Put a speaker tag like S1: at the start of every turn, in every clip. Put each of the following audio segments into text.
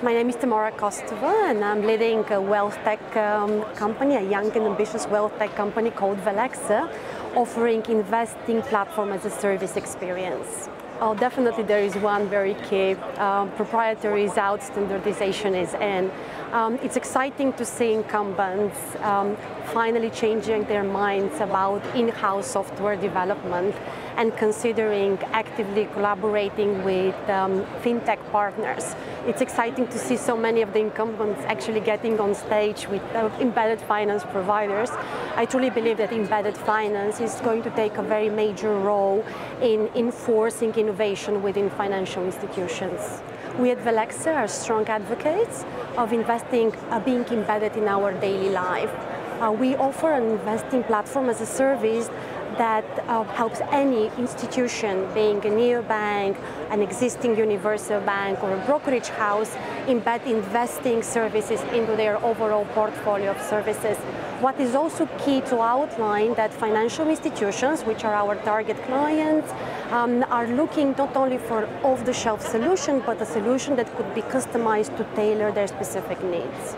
S1: My name is Tamara Kostova and I'm leading a wealth tech um, company, a young and ambitious wealth tech company called Velexa, offering investing platform as a service experience. Oh, definitely there is one very key. Um, proprietary is out, standardization is in. Um, it's exciting to see incumbents um, finally changing their minds about in-house software development and considering actively collaborating with um, fintech partners. It's exciting to see so many of the incumbents actually getting on stage with uh, embedded finance providers. I truly believe that embedded finance is going to take a very major role in enforcing innovation within financial institutions. We at Velexa are strong advocates of investing uh, being embedded in our daily life. Uh, we offer an investing platform as a service that uh, helps any institution, being a neobank, an existing universal bank, or a brokerage house, embed investing services into their overall portfolio of services. What is also key to outline that financial institutions, which are our target clients, um, are looking not only for off-the-shelf solution, but a solution that could be customized to tailor their specific needs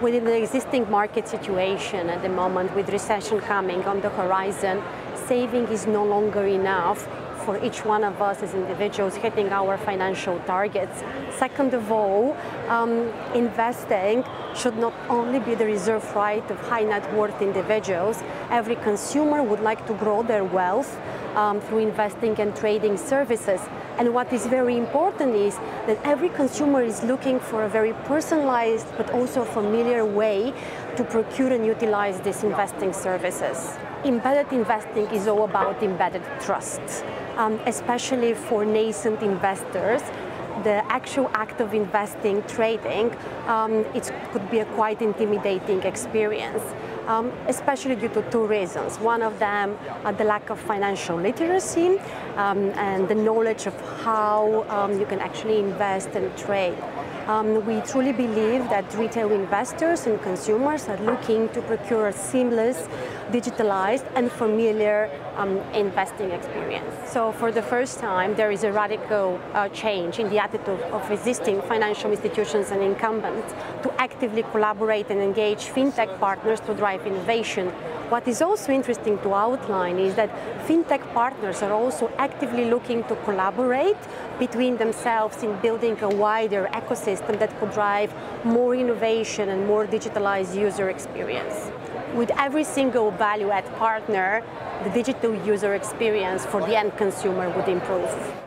S1: within the existing market situation at the moment with recession coming on the horizon, saving is no longer enough for each one of us as individuals hitting our financial targets. Second of all, um, investing should not only be the reserve right of high net worth individuals. Every consumer would like to grow their wealth um, through investing and trading services. And what is very important is that every consumer is looking for a very personalized but also familiar way to procure and utilize these investing services. Embedded investing is all about embedded trust, um, especially for nascent investors the actual act of investing, trading, um, it could be a quite intimidating experience, um, especially due to two reasons. One of them, uh, the lack of financial literacy um, and the knowledge of how um, you can actually invest and trade. Um, we truly believe that retail investors and consumers are looking to procure a seamless, digitalized and familiar um, investing experience. So for the first time, there is a radical uh, change in the attitude of existing financial institutions and incumbents to actively collaborate and engage fintech partners to drive innovation. What is also interesting to outline is that fintech partners are also actively looking to collaborate between themselves in building a wider ecosystem that could drive more innovation and more digitalized user experience. With every single value add partner, the digital user experience for the end consumer would improve.